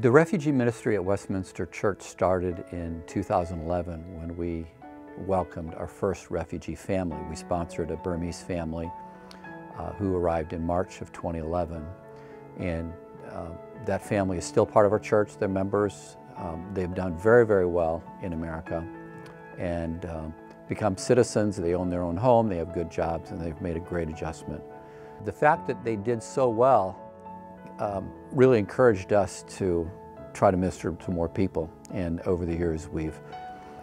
The refugee ministry at Westminster Church started in 2011 when we welcomed our first refugee family. We sponsored a Burmese family uh, who arrived in March of 2011. And uh, that family is still part of our church. They're members. Um, they've done very, very well in America and um, become citizens. They own their own home, they have good jobs, and they've made a great adjustment. The fact that they did so well um, really encouraged us to try to minister to more people. And over the years, we've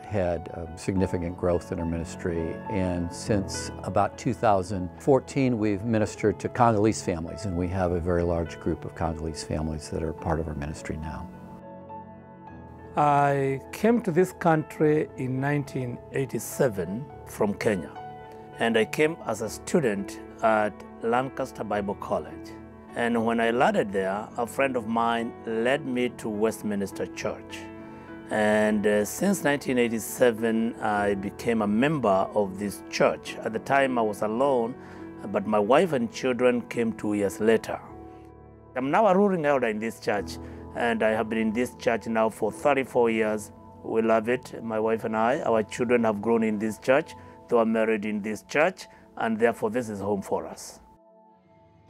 had uh, significant growth in our ministry. And since about 2014, we've ministered to Congolese families, and we have a very large group of Congolese families that are part of our ministry now. I came to this country in 1987 from Kenya, and I came as a student at Lancaster Bible College. And when I landed there, a friend of mine led me to Westminster Church. And uh, since 1987, I became a member of this church. At the time, I was alone, but my wife and children came two years later. I'm now a ruling elder in this church, and I have been in this church now for 34 years. We love it, my wife and I. Our children have grown in this church. They were married in this church, and therefore this is home for us.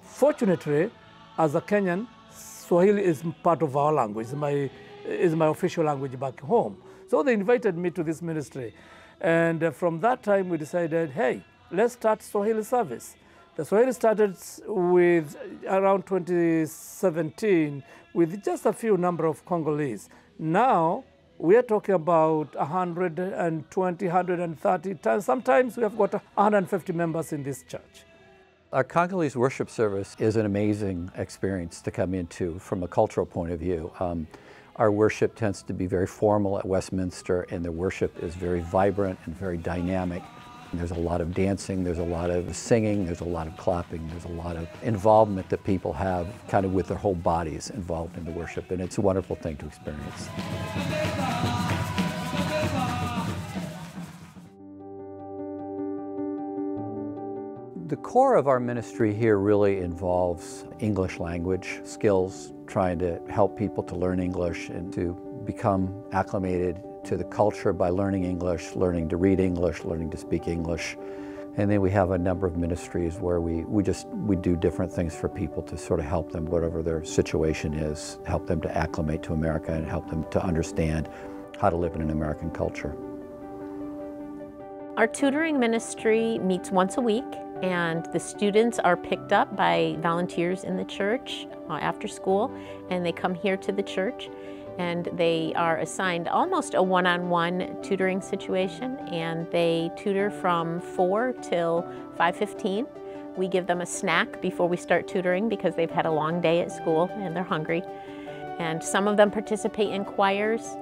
Fortunately, as a Kenyan, Swahili is part of our language, it's my, is my official language back home. So they invited me to this ministry. And uh, from that time, we decided, hey, let's start Swahili service. The Swahili started with around 2017 with just a few number of Congolese. Now, we are talking about 120, 130, sometimes we have got 150 members in this church. Our Congolese worship service is an amazing experience to come into from a cultural point of view. Um, our worship tends to be very formal at Westminster and the worship is very vibrant and very dynamic. There's a lot of dancing, there's a lot of singing, there's a lot of clapping, there's a lot of involvement that people have kind of with their whole bodies involved in the worship and it's a wonderful thing to experience. The core of our ministry here really involves English language skills, trying to help people to learn English and to become acclimated to the culture by learning English, learning to read English, learning to speak English. And then we have a number of ministries where we, we just we do different things for people to sort of help them, whatever their situation is, help them to acclimate to America and help them to understand how to live in an American culture. Our tutoring ministry meets once a week and the students are picked up by volunteers in the church uh, after school and they come here to the church and they are assigned almost a one-on-one -on -one tutoring situation and they tutor from 4 till 5.15. We give them a snack before we start tutoring because they've had a long day at school and they're hungry. And some of them participate in choirs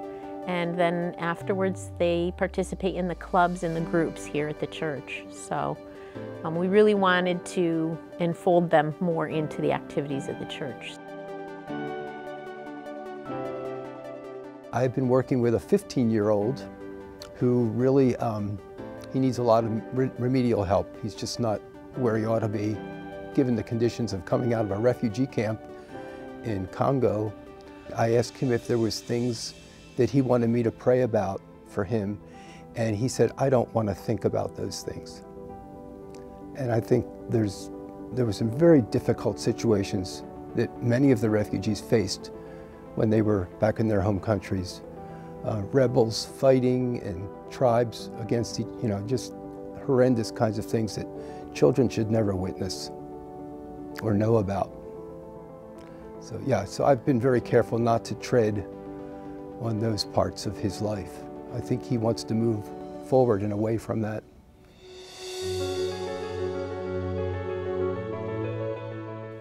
and then afterwards they participate in the clubs and the groups here at the church. So um, we really wanted to enfold them more into the activities of the church. I've been working with a 15-year-old who really, um, he needs a lot of re remedial help. He's just not where he ought to be. Given the conditions of coming out of a refugee camp in Congo, I asked him if there was things that he wanted me to pray about for him, and he said, I don't want to think about those things. And I think there's, there were some very difficult situations that many of the refugees faced when they were back in their home countries. Uh, rebels fighting and tribes against, you know, just horrendous kinds of things that children should never witness or know about. So yeah, so I've been very careful not to tread on those parts of his life. I think he wants to move forward and away from that.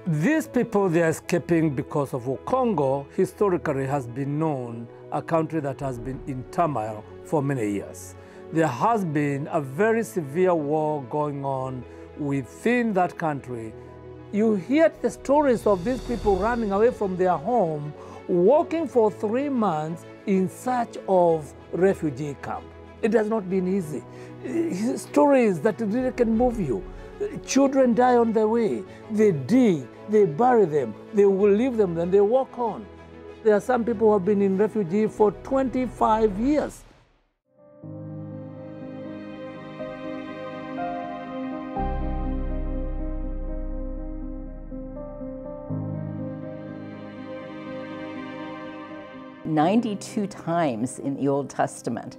These people, they are escaping because of Congo historically has been known a country that has been in turmoil for many years. There has been a very severe war going on within that country. You hear the stories of these people running away from their home, walking for three months in search of refugee camp. It has not been easy. Stories that really can move you. Children die on the way. They dig, they bury them, they will leave them, then they walk on. There are some people who have been in refugee for 25 years. Ninety-two times in the Old Testament,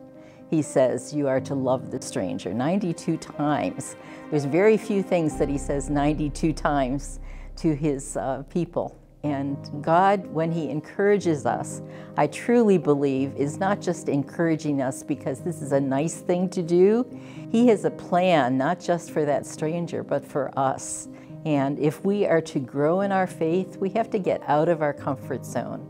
he says you are to love the stranger. 92 times. There's very few things that he says 92 times to his uh, people. And God, when He encourages us, I truly believe is not just encouraging us because this is a nice thing to do. He has a plan, not just for that stranger, but for us. And if we are to grow in our faith, we have to get out of our comfort zone.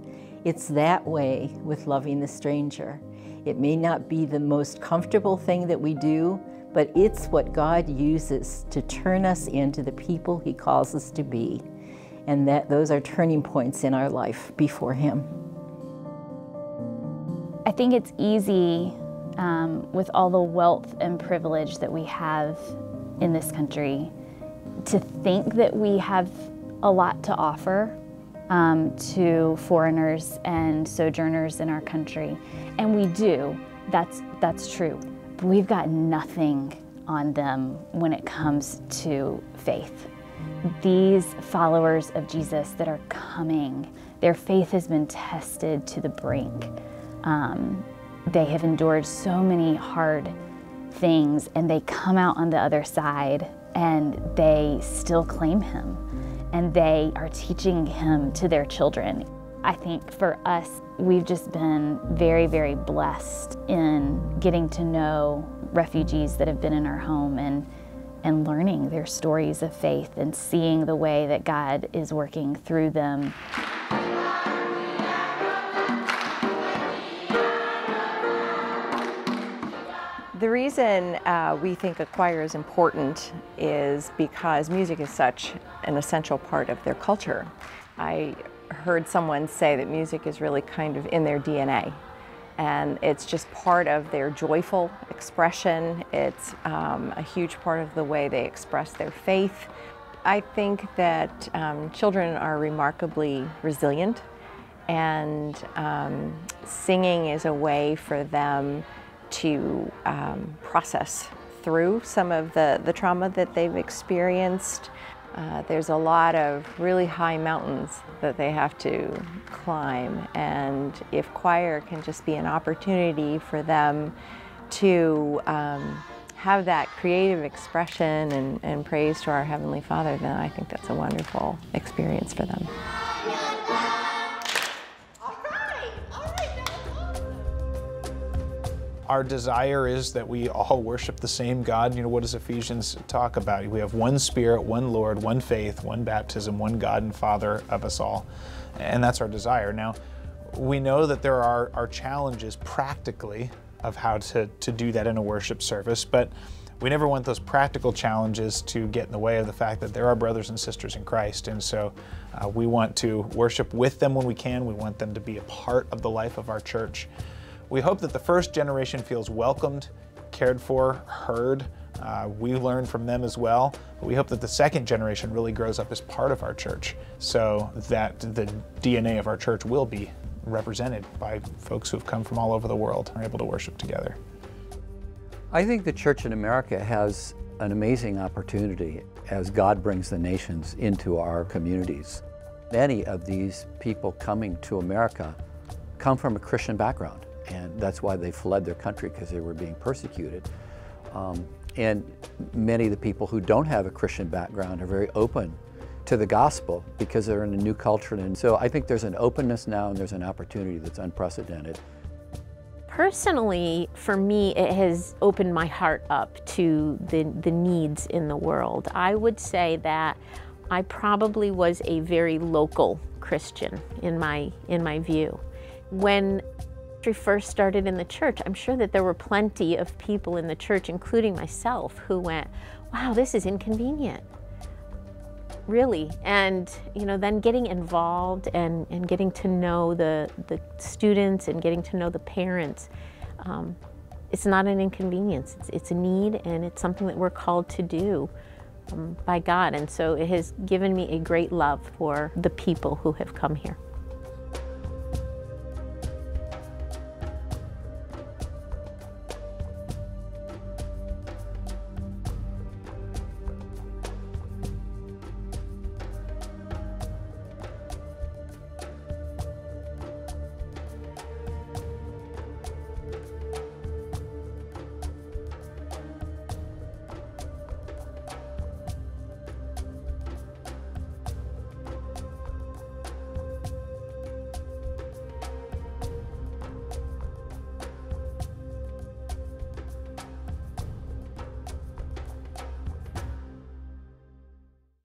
It's that way with loving the stranger. It may not be the most comfortable thing that we do, but it's what God uses to turn us into the people He calls us to be and that those are turning points in our life before Him. I think it's easy um, with all the wealth and privilege that we have in this country to think that we have a lot to offer um, to foreigners and sojourners in our country. And we do, that's, that's true. But we've got nothing on them when it comes to faith these followers of Jesus that are coming, their faith has been tested to the brink. Um, they have endured so many hard things, and they come out on the other side and they still claim Him and they are teaching Him to their children. I think for us, we've just been very, very blessed in getting to know refugees that have been in our home and and learning their stories of faith and seeing the way that God is working through them. The reason uh, we think a choir is important is because music is such an essential part of their culture. I heard someone say that music is really kind of in their DNA and it's just part of their joyful expression. It's um, a huge part of the way they express their faith. I think that um, children are remarkably resilient and um, singing is a way for them to um, process through some of the, the trauma that they've experienced. Uh, there's a lot of really high mountains that they have to climb and if choir can just be an opportunity for them to um, have that creative expression and, and praise to our Heavenly Father, then I think that's a wonderful experience for them. Our desire is that we all worship the same God. You know, what does Ephesians talk about? We have one Spirit, one Lord, one faith, one baptism, one God and Father of us all. And that's our desire. Now, we know that there are, are challenges practically of how to, to do that in a worship service, but we never want those practical challenges to get in the way of the fact that there are brothers and sisters in Christ. And so uh, we want to worship with them when we can. We want them to be a part of the life of our church. We hope that the first generation feels welcomed, cared for, heard. Uh, we learn from them as well. We hope that the second generation really grows up as part of our church so that the DNA of our church will be represented by folks who have come from all over the world and are able to worship together. I think the church in America has an amazing opportunity as God brings the nations into our communities. Many of these people coming to America come from a Christian background and that's why they fled their country because they were being persecuted. Um, and many of the people who don't have a Christian background are very open to the gospel because they're in a new culture. And so I think there's an openness now and there's an opportunity that's unprecedented. Personally, for me, it has opened my heart up to the, the needs in the world. I would say that I probably was a very local Christian in my, in my view. When first started in the church, I'm sure that there were plenty of people in the church, including myself, who went, wow, this is inconvenient. Really. And, you know, then getting involved and, and getting to know the, the students and getting to know the parents, um, it's not an inconvenience. It's, it's, a need and it's something that we're called to do um, by God. And so it has given me a great love for the people who have come here.